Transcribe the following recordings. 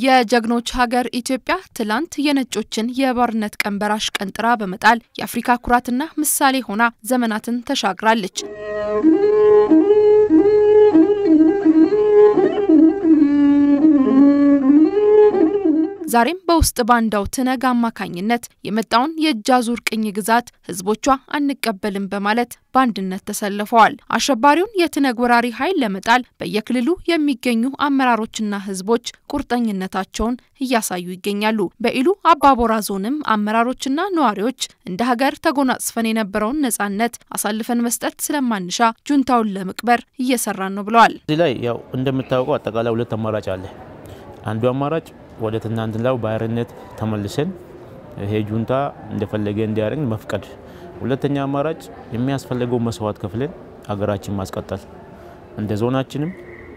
የጀግኖች ሀገር ኢትዮጵያ ትላንት የነጮችን የባርነት ቀንበር አሽቀንጥራ በመጣል የአፍሪካ ኩራትና ምሳሌ ሆና ዘመናትን ተሻግራለች። ዛሬም በውስጥ ባንዳው ትነግ አማካኝነት የመጣውን የእጅ አዙር ቅኝ ግዛት ህዝቦቿ አንቀበልም በማለት በአንድነት ተሰልፈዋል። አሸባሪውን የትነግ ወራሪ ኃይል ለመጣል በየክልሉ የሚገኙ አመራሮችና ህዝቦች ቁርጠኝነታቸውን እያሳዩ ይገኛሉ። በኢሉ አባቦራ ዞንም አመራሮችና ነዋሪዎች እንደ ሀገር ተጎናጽፈን የነበረውን ነጻነት አሳልፈን መስጠት ስለማንሻ ጁንታውን ለመቅበር እየሰራን ነው ብለዋል። እዚህ ላይ ያው እንደምታውቀው አጠቃላይ ሁለት አማራጭ አለ። አንዱ አማራጭ ወደ ትናንትናው ባርነት ተመልሰን ይሄ ጁንታ እንደፈለገ እንዲያደርግ መፍቀድ። ሁለተኛ አማራጭ የሚያስፈልገው መስዋዕት ከፍለን ሀገራችን ማስቀጠል። እንደ ዞናችንም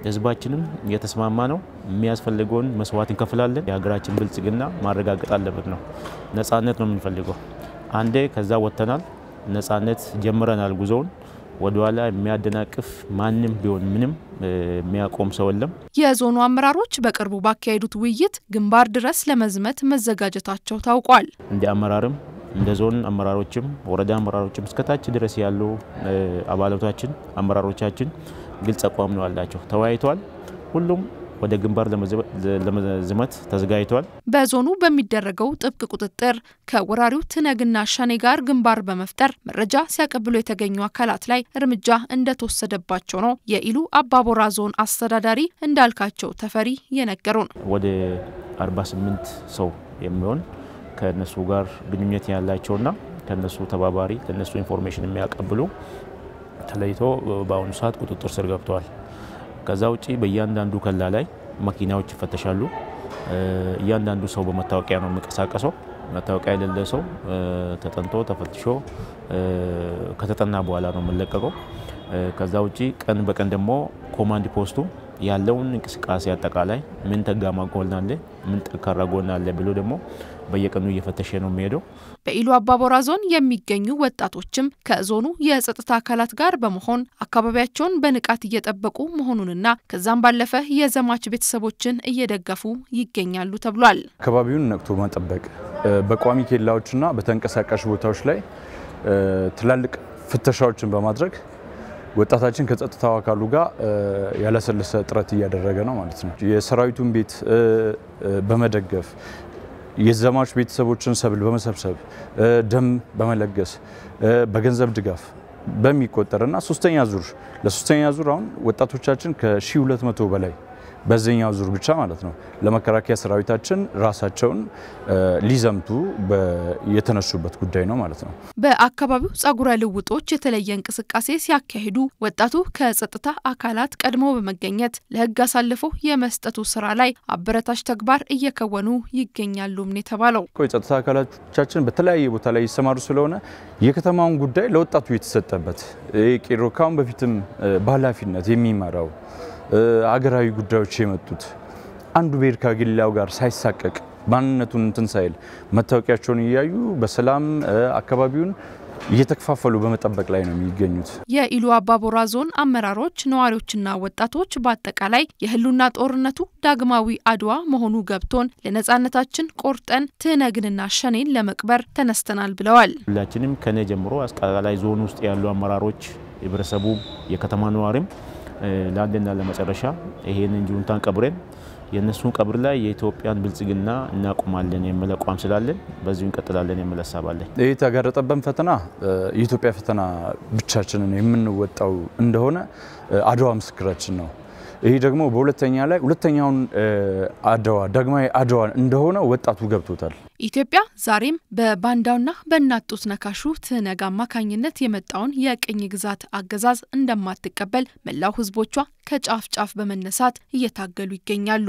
ህዝባችንም እየተስማማ ነው። የሚያስፈልገውን መስዋዕት እንከፍላለን። የሀገራችን ብልጽግና ማረጋገጥ አለበት ነው። ነጻነት ነው የምንፈልገው። አንዴ ከዛ ወጥተናል። ነጻነት ጀምረናል ጉዞውን ወደኋላ የሚያደናቅፍ ማንም ቢሆን ምንም የሚያቆም ሰው የለም። የዞኑ አመራሮች በቅርቡ ባካሄዱት ውይይት ግንባር ድረስ ለመዝመት መዘጋጀታቸው ታውቋል። እንደ አመራርም እንደ ዞን አመራሮችም ወረዳ አመራሮችም እስከታች ድረስ ያሉ አባላቶቻችን አመራሮቻችን ግልጽ አቋም ነው ያላቸው። ተወያይተዋል። ሁሉም ወደ ግንባር ለመዝመት ተዘጋጅተዋል። በዞኑ በሚደረገው ጥብቅ ቁጥጥር ከወራሪው ትነግና ሸኔ ጋር ግንባር በመፍጠር መረጃ ሲያቀብሉ የተገኙ አካላት ላይ እርምጃ እንደተወሰደባቸው ነው የኢሉ አባቦራ ዞን አስተዳዳሪ እንዳልካቸው ተፈሪ የነገሩን። ወደ 48 ሰው የሚሆን ከነሱ ጋር ግንኙነት ያላቸውና ከነሱ ተባባሪ ከነሱ information የሚያቀብሉ ተለይቶ በአሁኑ ሰዓት ቁጥጥር ስር ገብተዋል። ከዛ ውጪ በእያንዳንዱ ኬላ ላይ መኪናዎች ይፈተሻሉ። እያንዳንዱ ሰው በመታወቂያ ነው የሚንቀሳቀሰው። መታወቂያ የሌለ ሰው ተጠንቶ ተፈትሾ ከተጠና በኋላ ነው የምንለቀቀው። ከዛ ውጪ ቀን በቀን ደግሞ ኮማንድ ፖስቱ ያለውን እንቅስቃሴ አጠቃላይ ምን ተጋማ ጎን አለ፣ ምን ጠንካራ ጎን አለ ብሎ ደግሞ በየቀኑ እየፈተሸ ነው የሚሄደው። በኢሉ አባቦራ ዞን የሚገኙ ወጣቶችም ከዞኑ የጸጥታ አካላት ጋር በመሆን አካባቢያቸውን በንቃት እየጠበቁ መሆኑንና ከዛም ባለፈ የዘማች ቤተሰቦችን እየደገፉ ይገኛሉ ተብሏል። አካባቢውን ነቅቶ መጠበቅ በቋሚ ኬላዎችና በተንቀሳቃሽ ቦታዎች ላይ ትላልቅ ፍተሻዎችን በማድረግ ወጣታችን ከጸጥታው አካሉ ጋር ያለሰለሰ ጥረት እያደረገ ነው ማለት ነው። የሰራዊቱን ቤት በመደገፍ የዘማች ቤተሰቦችን ሰብል በመሰብሰብ ደም በመለገስ በገንዘብ ድጋፍ በሚቆጠርና ሶስተኛ ዙር ለሶስተኛ ዙር አሁን ወጣቶቻችን ከ1200 በላይ በዚህኛው ዙር ብቻ ማለት ነው ለመከላከያ ሰራዊታችን ራሳቸውን ሊዘምቱ የተነሱበት ጉዳይ ነው ማለት ነው። በአካባቢው ጸጉረ ልውጦች የተለየ እንቅስቃሴ ሲያካሂዱ ወጣቱ ከጸጥታ አካላት ቀድሞ በመገኘት ለሕግ አሳልፎ የመስጠቱ ስራ ላይ አበረታች ተግባር እየከወኑ ይገኛሉም ነው የተባለው። የጸጥታ አካላቶቻችን በተለያየ ቦታ ላይ ይሰማሩ ስለሆነ የከተማውን ጉዳይ ለወጣቱ የተሰጠበት ቄሮ ካሁን በፊትም በኃላፊነት የሚመራው አገራዊ ጉዳዮች የመጡት አንዱ ብሔር ከሌላው ጋር ሳይሳቀቅ ማንነቱን እንትን ሳይል መታወቂያቸውን እያዩ በሰላም አካባቢውን እየተከፋፈሉ በመጠበቅ ላይ ነው የሚገኙት። የኢሉ አባቦራ ዞን አመራሮች፣ ነዋሪዎችና ወጣቶች በአጠቃላይ የህልውና ጦርነቱ ዳግማዊ አድዋ መሆኑ ገብቶን ለነጻነታችን ቆርጠን ትነግንና ሸኔን ለመቅበር ተነስተናል ብለዋል። ሁላችንም ከኔ ጀምሮ አጠቃላይ ዞን ውስጥ ያሉ አመራሮች፣ ህብረተሰቡ፣ የከተማ ነዋሪም ለአንድና ለመጨረሻ ይሄንን ጁንታን ቀብረን የእነሱን ቀብር ላይ የኢትዮጵያን ብልጽግና እናቆማለን የሚል አቋም ስላለን በዚሁ እንቀጥላለን የሚል ሀሳብ አለን። ይህ የተጋረጠበን ፈተና የኢትዮጵያ ፈተና ብቻችንን የምንወጣው እንደሆነ አድዋ ምስክራችን ነው። ይህ ደግሞ በሁለተኛ ላይ ሁለተኛውን አድዋ ዳግማዊ አድዋ እንደሆነ ወጣቱ ገብቶታል። ኢትዮጵያ ዛሬም በባንዳውና በእናት ጡት ነካሹ ትነግ አማካኝነት የመጣውን የቅኝ ግዛት አገዛዝ እንደማትቀበል መላው ህዝቦቿ ከጫፍ ጫፍ በመነሳት እየታገሉ ይገኛሉ።